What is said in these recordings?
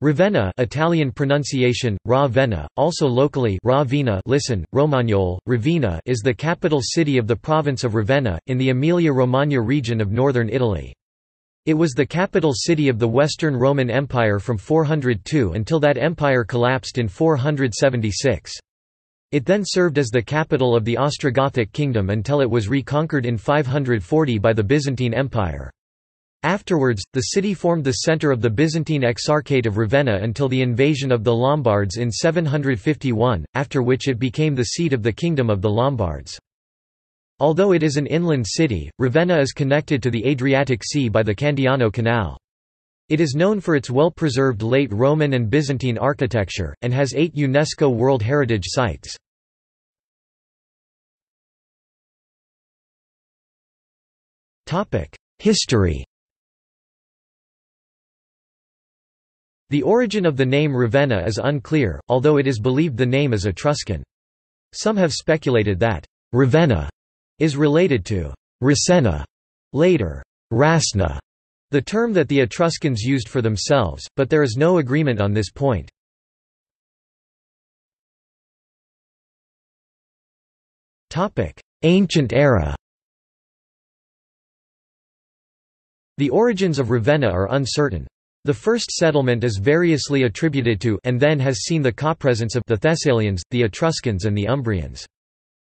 Ravenna Italian pronunciation, Ra also locally Ra listen, Romagnol, Ravenna is the capital city of the province of Ravenna, in the Emilia-Romagna region of northern Italy. It was the capital city of the Western Roman Empire from 402 until that empire collapsed in 476. It then served as the capital of the Ostrogothic kingdom until it was reconquered in 540 by the Byzantine Empire. Afterwards, the city formed the centre of the Byzantine Exarchate of Ravenna until the invasion of the Lombards in 751, after which it became the seat of the Kingdom of the Lombards. Although it is an inland city, Ravenna is connected to the Adriatic Sea by the Candiano Canal. It is known for its well-preserved late Roman and Byzantine architecture, and has eight UNESCO World Heritage Sites. History The origin of the name Ravenna is unclear, although it is believed the name is Etruscan. Some have speculated that Ravenna is related to Rasenna, later Rasna, the term that the Etruscans used for themselves, but there is no agreement on this point. Ancient era The origins of Ravenna are uncertain. The first settlement is variously attributed to and then has seen the copresence of the Thessalians, the Etruscans and the Umbrians.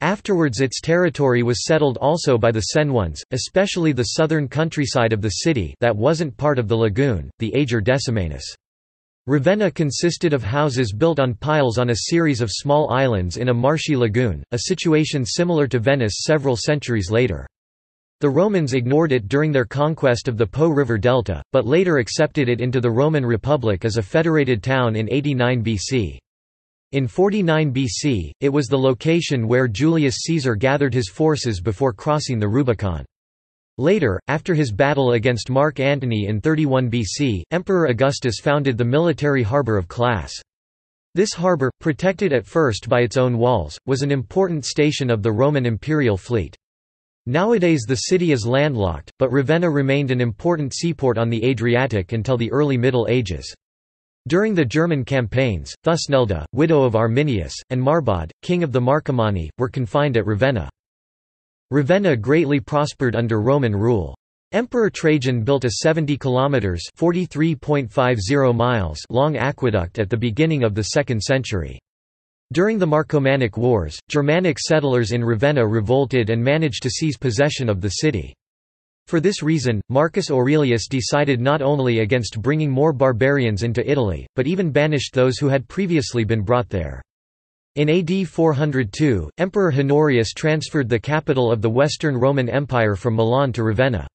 Afterwards its territory was settled also by the Senones, especially the southern countryside of the city that wasn't part of the lagoon, the Ager Decimanus. Ravenna consisted of houses built on piles on a series of small islands in a marshy lagoon, a situation similar to Venice several centuries later. The Romans ignored it during their conquest of the Po River Delta, but later accepted it into the Roman Republic as a federated town in 89 BC. In 49 BC, it was the location where Julius Caesar gathered his forces before crossing the Rubicon. Later, after his battle against Mark Antony in 31 BC, Emperor Augustus founded the military harbour of Classe. This harbour, protected at first by its own walls, was an important station of the Roman imperial fleet. Nowadays the city is landlocked, but Ravenna remained an important seaport on the Adriatic until the early Middle Ages. During the German campaigns, Thusnelda, widow of Arminius, and Marbod, king of the Marcomanni, were confined at Ravenna. Ravenna greatly prospered under Roman rule. Emperor Trajan built a 70 kilometers (43.50 miles) long aqueduct at the beginning of the 2nd century. During the Marcomannic Wars, Germanic settlers in Ravenna revolted and managed to seize possession of the city. For this reason, Marcus Aurelius decided not only against bringing more barbarians into Italy, but even banished those who had previously been brought there. In AD 402, Emperor Honorius transferred the capital of the Western Roman Empire from Milan to Ravenna.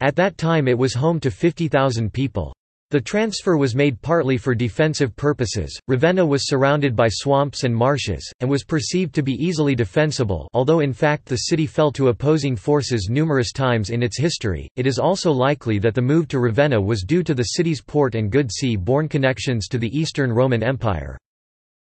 At that time it was home to 50,000 people. The transfer was made partly for defensive purposes. Ravenna was surrounded by swamps and marshes, and was perceived to be easily defensible although in fact the city fell to opposing forces numerous times in its history. It is also likely that the move to Ravenna was due to the city's port and good sea-borne connections to the Eastern Roman Empire.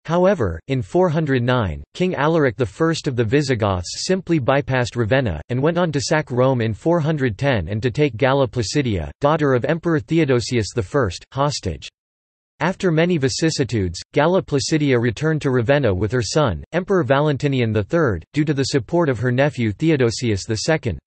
However, in 409, King Alaric I of the Visigoths simply bypassed Ravenna, and went on to sack Rome in 410 and to take Galla Placidia, daughter of Emperor Theodosius I, hostage. After many vicissitudes, Galla Placidia returned to Ravenna with her son, Emperor Valentinian III, due to the support of her nephew Theodosius II.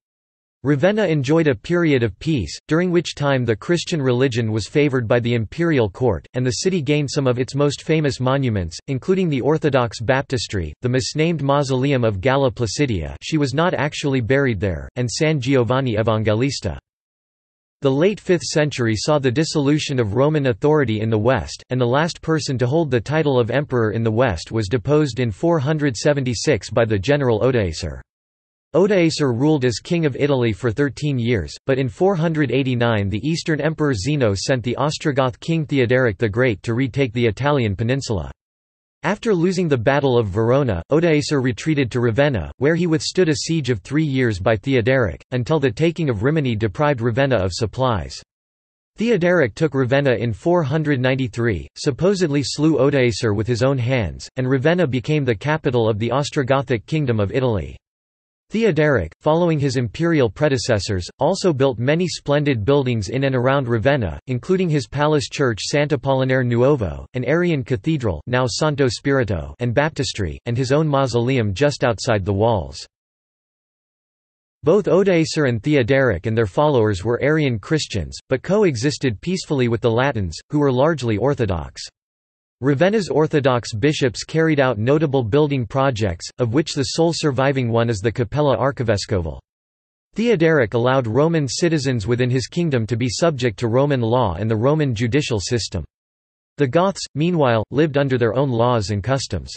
Ravenna enjoyed a period of peace, during which time the Christian religion was favored by the imperial court, and the city gained some of its most famous monuments, including the Orthodox baptistry, the misnamed mausoleum of Galla Placidia she was not actually buried there, and San Giovanni Evangelista. The late 5th century saw the dissolution of Roman authority in the West, and the last person to hold the title of emperor in the West was deposed in 476 by the general Odoacer. Odoacer ruled as king of Italy for 13 years, but in 489 the Eastern Emperor Zeno sent the Ostrogoth king Theoderic the Great to retake the Italian peninsula. After losing the Battle of Verona, Odoacer retreated to Ravenna, where he withstood a siege of three years by Theoderic, until the taking of Rimini deprived Ravenna of supplies. Theoderic took Ravenna in 493, supposedly slew Odoacer with his own hands, and Ravenna became the capital of the Ostrogothic Kingdom of Italy. Theoderic, following his imperial predecessors, also built many splendid buildings in and around Ravenna, including his palace church Sant'Apollinare Nuovo, an Arian cathedral now Santo Spirito and baptistry, and his own mausoleum just outside the walls. Both Odoacer and Theoderic and their followers were Arian Christians, but coexisted peacefully with the Latins, who were largely Orthodox. Ravenna's Orthodox bishops carried out notable building projects, of which the sole surviving one is the Cappella Arcivescovile. Theoderic allowed Roman citizens within his kingdom to be subject to Roman law and the Roman judicial system. The Goths, meanwhile, lived under their own laws and customs.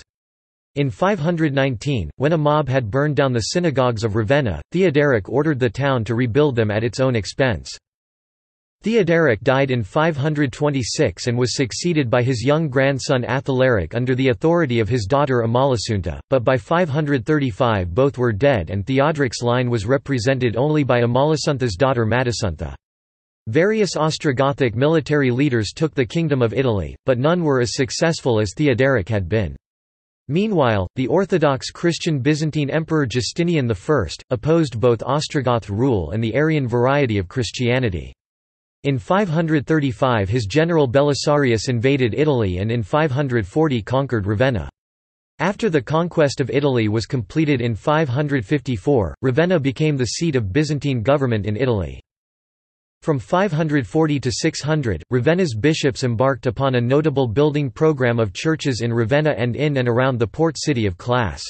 In 519, when a mob had burned down the synagogues of Ravenna, Theoderic ordered the town to rebuild them at its own expense. Theoderic died in 526 and was succeeded by his young grandson Athalaric under the authority of his daughter Amalasuntha, but by 535 both were dead and Theodoric's line was represented only by Amalasuntha's daughter Matasuntha. Various Ostrogothic military leaders took the Kingdom of Italy, but none were as successful as Theoderic had been. Meanwhile, the Orthodox Christian Byzantine Emperor Justinian I, opposed both Ostrogoth rule and the Arian variety of Christianity. In 535 his general Belisarius invaded Italy and in 540 conquered Ravenna. After the conquest of Italy was completed in 554, Ravenna became the seat of Byzantine government in Italy. From 540 to 600, Ravenna's bishops embarked upon a notable building program of churches in Ravenna and in and around the port city of Classe.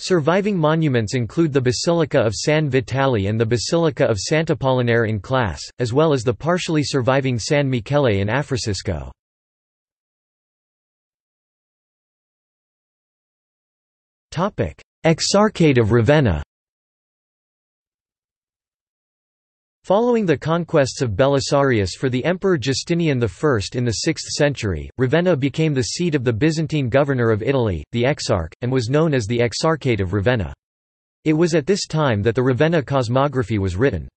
Surviving monuments include the Basilica of San Vitale and the Basilica of Sant'Apollinare in Classe, as well as the partially surviving San Michele in Africisco. Exarchate of Ravenna Following the conquests of Belisarius for the Emperor Justinian I in the 6th century, Ravenna became the seat of the Byzantine governor of Italy, the Exarch, and was known as the Exarchate of Ravenna. It was at this time that the Ravenna cosmography was written.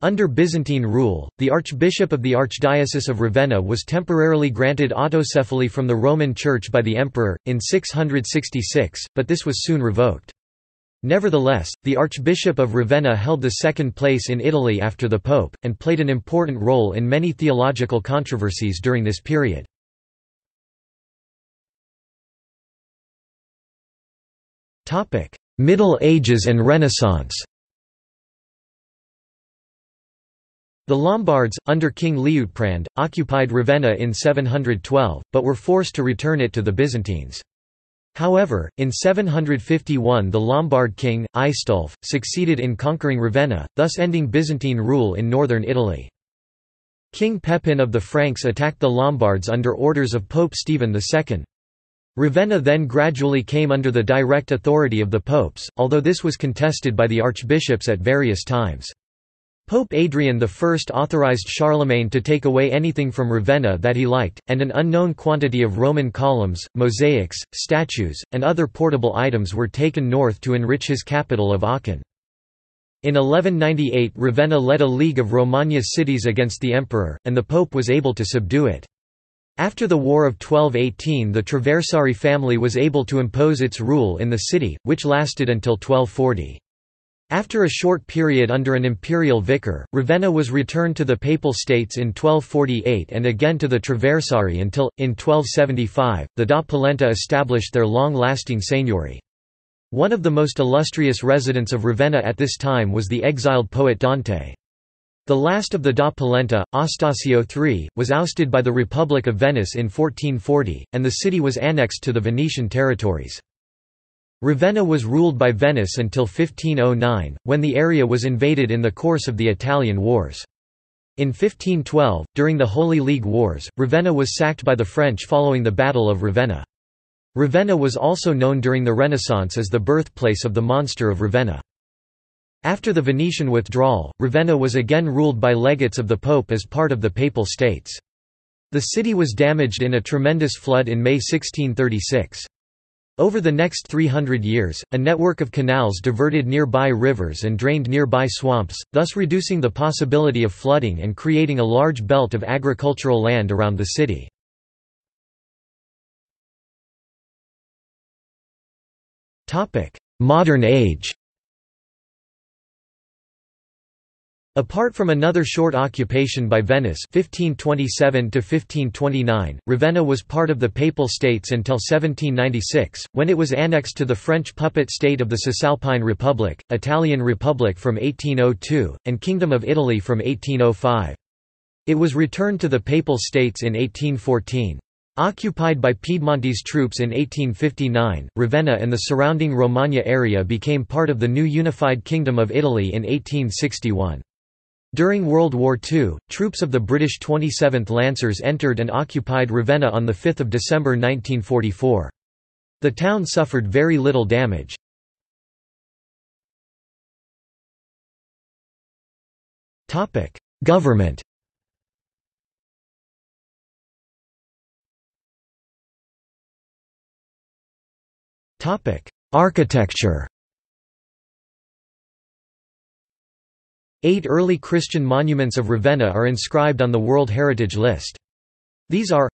Under Byzantine rule, the Archbishop of the Archdiocese of Ravenna was temporarily granted autocephaly from the Roman Church by the Emperor, in 666, but this was soon revoked. Nevertheless, the Archbishop of Ravenna held the second place in Italy after the Pope, and played an important role in many theological controversies during this period. Middle Ages and Renaissance The Lombards, under King Liutprand, occupied Ravenna in 712, but were forced to return it to the Byzantines. However, in 751 the Lombard king, Aistulf, succeeded in conquering Ravenna, thus ending Byzantine rule in northern Italy. King Pepin of the Franks attacked the Lombards under orders of Pope Stephen II. Ravenna then gradually came under the direct authority of the popes, although this was contested by the archbishops at various times. Pope Adrian I authorized Charlemagne to take away anything from Ravenna that he liked, and an unknown quantity of Roman columns, mosaics, statues, and other portable items were taken north to enrich his capital of Aachen. In 1198 Ravenna led a league of Romagna cities against the emperor, and the pope was able to subdue it. After the War of 1218 the Traversari family was able to impose its rule in the city, which lasted until 1240. After a short period under an imperial vicar, Ravenna was returned to the Papal States in 1248 and again to the Traversari until, in 1275, the Da Polenta established their long-lasting seigniory. One of the most illustrious residents of Ravenna at this time was the exiled poet Dante. The last of the Da Polenta, Ostasio III, was ousted by the Republic of Venice in 1440, and the city was annexed to the Venetian territories. Ravenna was ruled by Venice until 1509, when the area was invaded in the course of the Italian Wars. In 1512, during the Holy League Wars, Ravenna was sacked by the French following the Battle of Ravenna. Ravenna was also known during the Renaissance as the birthplace of the monster of Ravenna. After the Venetian withdrawal, Ravenna was again ruled by legates of the Pope as part of the Papal States. The city was damaged in a tremendous flood in May 1636. Over the next 300 years, a network of canals diverted nearby rivers and drained nearby swamps, thus reducing the possibility of flooding and creating a large belt of agricultural land around the city. Modern age Apart from another short occupation by Venice 1527–1529, Ravenna was part of the Papal States until 1796, when it was annexed to the French puppet state of the Cisalpine Republic, Italian Republic from 1802, and Kingdom of Italy from 1805. It was returned to the Papal States in 1814. Occupied by Piedmontese troops in 1859, Ravenna and the surrounding Romagna area became part of the new unified Kingdom of Italy in 1861. During World War II, troops of the British 27th Lancers entered and occupied Ravenna on 5 December 1944. The town suffered very little damage. Government Architecture Eight early Christian monuments of Ravenna are inscribed on the World Heritage List. These are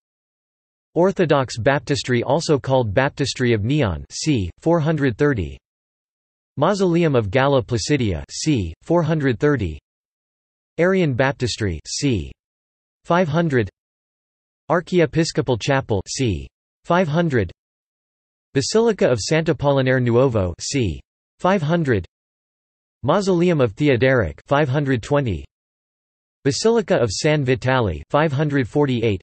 Orthodox Baptistry also called Baptistry of Neon c. 430 Mausoleum of Galla Placidia c. 430 Arian Baptistry c. 500 Archiepiscopal Chapel c. 500 Basilica of Sant'Apollinare Nuovo c. 500 Mausoleum of Theoderic 520 Basilica of San Vitale 548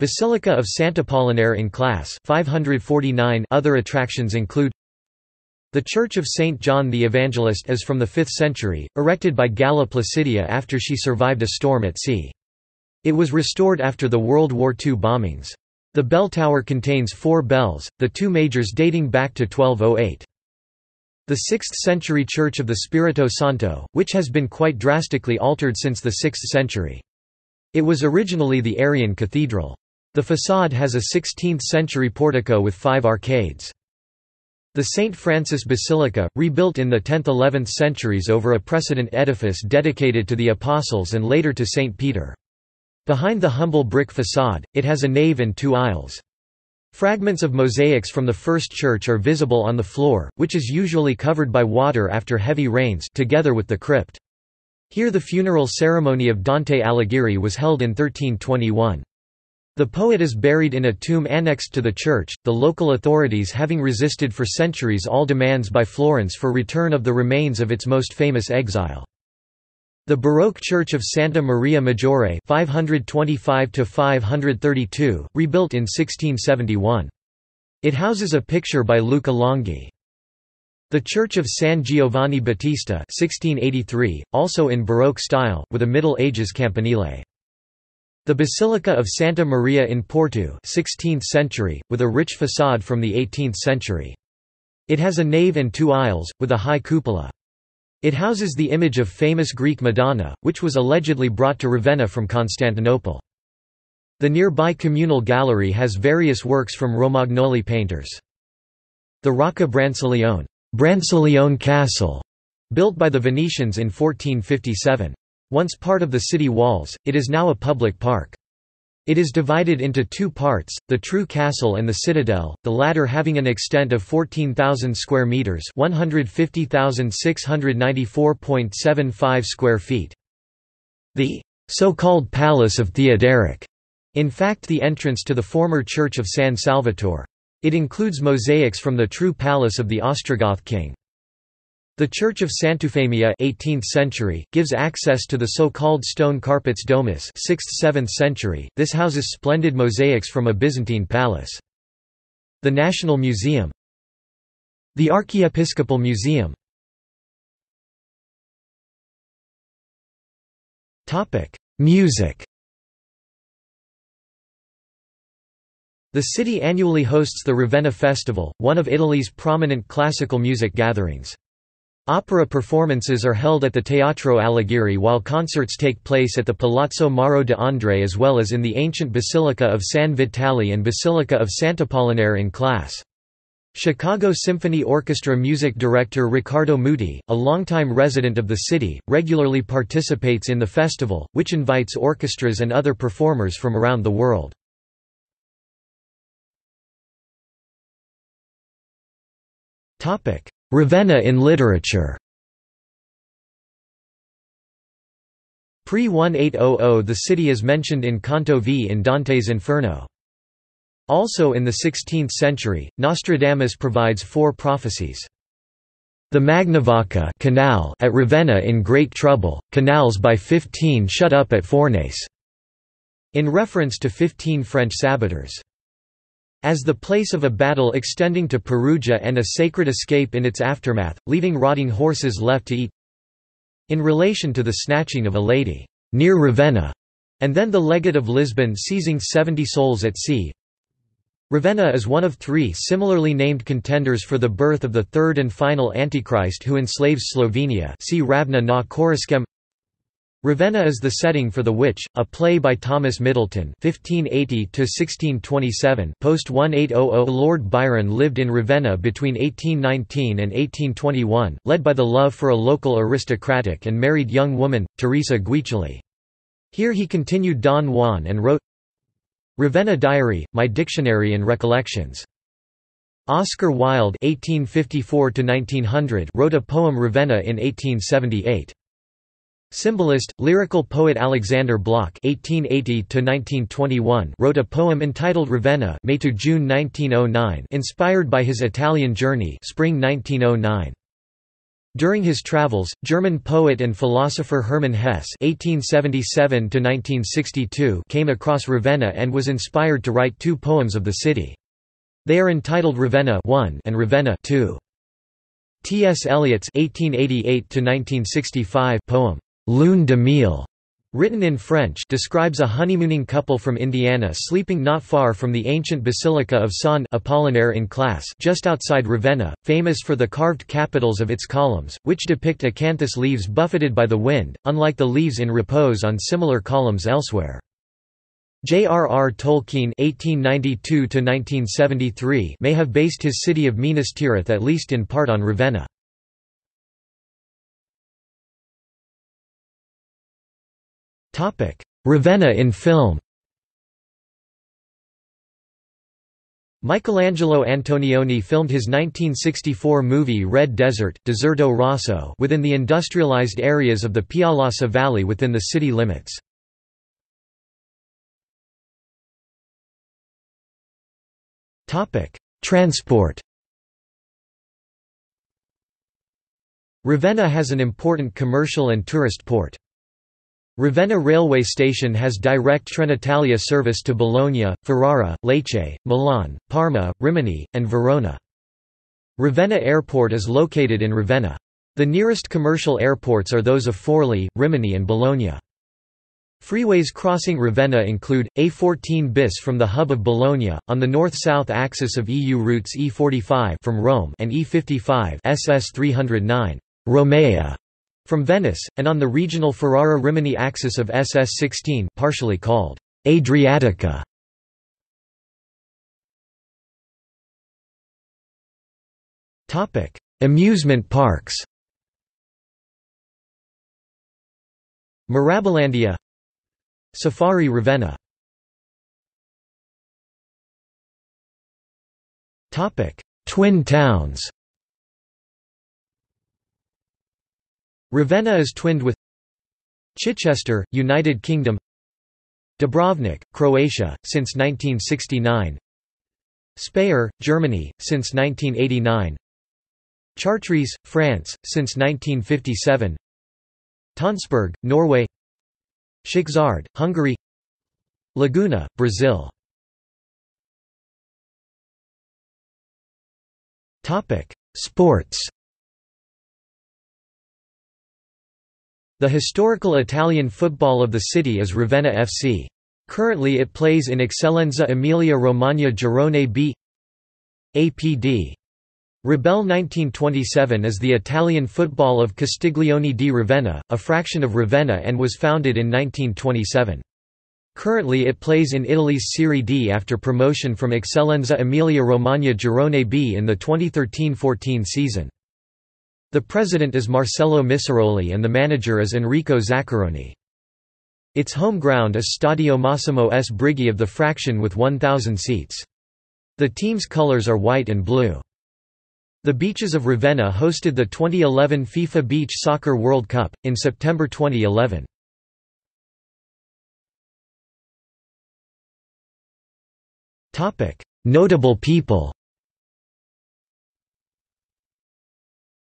Basilica of Sant'Apollinare in Classe 549 Other attractions include The Church of St. John the Evangelist is from the 5th century, erected by Galla Placidia after she survived a storm at sea. It was restored after the World War II bombings. The bell tower contains four bells, the two majors dating back to 1208. The 6th-century Church of the Spirito Santo, which has been quite drastically altered since the 6th century. It was originally the Arian cathedral. The façade has a 16th-century portico with five arcades. The St. Francis Basilica, rebuilt in the 10th–11th centuries over a precedent edifice dedicated to the Apostles and later to St. Peter. Behind the humble brick façade, it has a nave and two aisles. Fragments of mosaics from the first church are visible on the floor, which is usually covered by water after heavy rains together with the crypt. Here the funeral ceremony of Dante Alighieri was held in 1321. The poet is buried in a tomb annexed to the church, the local authorities having resisted for centuries all demands by Florence for return of the remains of its most famous exile. The Baroque Church of Santa Maria Maggiore 525 rebuilt in 1671. It houses a picture by Luca Longhi. The Church of San Giovanni Battista 1683, also in Baroque style, with a Middle Ages campanile. The Basilica of Santa Maria in Porto 16th century, with a rich façade from the 18th century. It has a nave and two aisles, with a high cupola. It houses the image of famous Greek Madonna, which was allegedly brought to Ravenna from Constantinople. The nearby communal gallery has various works from Romagnoli painters. The Rocca Brancaleone, Brancaleone Castle, built by the Venetians in 1457. Once part of the city walls, it is now a public park. It is divided into two parts, the true castle and the citadel, the latter having an extent of 14,000 square meters, 150,694.75 square feet. The so-called Palace of Theoderic, in fact the entrance to the former church of San Salvatore. It includes mosaics from the true palace of the Ostrogoth king. The Church of Sant'Eufemia 18th century, gives access to the so-called stone carpets domus 6th–7th century, this houses splendid mosaics from a Byzantine palace. The National Museum The Archiepiscopal Museum Music The city annually hosts the Ravenna Festival, one of Italy's prominent classical music gatherings. Opera performances are held at the Teatro Alighieri while concerts take place at the Palazzo Mauro de André as well as in the ancient Basilica of San Vitale and Basilica of Sant'Apollinare in Classe. Chicago Symphony Orchestra music director Riccardo Muti, a longtime resident of the city, regularly participates in the festival, which invites orchestras and other performers from around the world. Ravenna in literature Pre-1800 the city is mentioned in Canto V in Dante's Inferno. Also in the 16th century, Nostradamus provides four prophecies. The Magnavacca canal at Ravenna in great trouble, canals by 15 shut up at Fornase, in reference to 15 French saboteurs. As the place of a battle extending to Perugia and a sacred escape in its aftermath, leaving rotting horses left to eat. In relation to the snatching of a lady near Ravenna, and then the legate of Lisbon seizing 70 souls at sea, Ravenna is one of three similarly named contenders for the birth of the third and final Antichrist who enslaves Slovenia see Ravna na Koroškem Ravenna is the setting for The Witch, a play by Thomas Middleton (1580–1627). Post 1800, Lord Byron lived in Ravenna between 1819 and 1821, led by the love for a local aristocratic and married young woman, Teresa Guiccioli. Here he continued Don Juan and wrote Ravenna Diary, My Dictionary and Recollections. Oscar Wilde (1854–1900) wrote a poem Ravenna in 1878. Symbolist, lyrical poet Alexander Blok (1880–1921) wrote a poem entitled Ravenna, May to June 1909, inspired by his Italian journey, spring 1909. During his travels, German poet and philosopher Hermann Hesse (1877–1962) came across Ravenna and was inspired to write two poems of the city. They are entitled Ravenna I and Ravenna II. T. S. Eliot's (1888–1965) poem Lune de Miel written in French describes a honeymooning couple from Indiana sleeping not far from the ancient Basilica of San Apollinaire in Classe just outside Ravenna, famous for the carved capitals of its columns, which depict acanthus leaves buffeted by the wind, unlike the leaves in repose on similar columns elsewhere. J.R.R. Tolkien (1892–1973) may have based his city of Minas Tirith at least in part on Ravenna. Topic: Ravenna in film. Michelangelo Antonioni filmed his 1964 movie Red Desert Deserto Rosso within the industrialized areas of the Pialassa Valley within the city limits. Transport Ravenna has an important commercial and tourist port. Ravenna railway station has direct Trenitalia service to Bologna, Ferrara, Lecce, Milan, Parma, Rimini, and Verona. Ravenna Airport is located in Ravenna. The nearest commercial airports are those of Forli, Rimini and Bologna. Freeways crossing Ravenna include, A14 bis from the hub of Bologna, on the north-south axis of EU routes E45 from Rome and E55 SS 309 Romea from Venice, and on the regional Ferrara-Rimini axis of SS-16 partially called Adriatica. Amusement parks. Mirabilandia Safari Ravenna. Twin towns Ravenna is twinned with Chichester, United Kingdom Dubrovnik, Croatia, since 1969 Speyer, Germany, since 1989 Chartres, France, since 1957 Tonsberg, Norway Szekszárd, Hungary Laguna, Brazil Sports The historical Italian football of the city is Ravenna FC. Currently it plays in Eccellenza Emilia Romagna Girone B APD. Rebel 1927 is the Italian football of Castiglione di Ravenna, a fraction of Ravenna and was founded in 1927. Currently it plays in Italy's Serie D after promotion from Eccellenza Emilia Romagna Girone B in the 2013–14 season. The president is Marcello Misseroli and the manager is Enrico Zaccaroni. Its home ground is Stadio Massimo S. Brighi of the fraction with 1,000 seats. The team's colors are white and blue. The beaches of Ravenna hosted the 2011 FIFA Beach Soccer World Cup, in September 2011. Notable people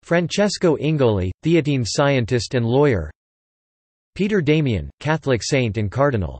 Francesco Ingoli, Theatine scientist and lawyer. Peter Damian, Catholic saint and cardinal